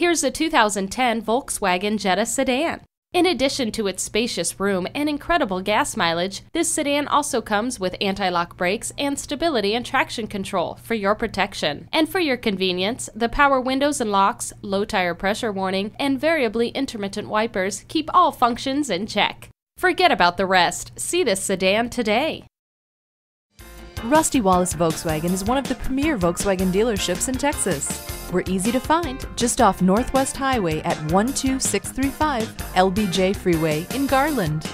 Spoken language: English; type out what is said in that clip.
Here's a 2010 Volkswagen Jetta sedan. In addition to its spacious room and incredible gas mileage, this sedan also comes with anti-lock brakes and stability and traction control for your protection. And for your convenience, the power windows and locks, low tire pressure warning, and variably intermittent wipers keep all functions in check. Forget about the rest. See this sedan today. Rusty Wallis Volkswagen is one of the premier Volkswagen dealerships in Texas. We're easy to find just off Northwest Highway at 12635 LBJ Freeway in Garland.